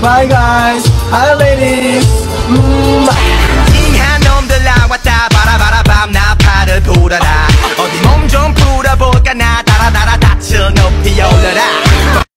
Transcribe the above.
Bye guys, hi ladies. Mm, 음. 띵한 놈들 나왔다. 바라바라 밤나 팔을 풀어라. 어디 몸 좀 풀어볼까? 나 달아달아. 다쳐 높이 올려라.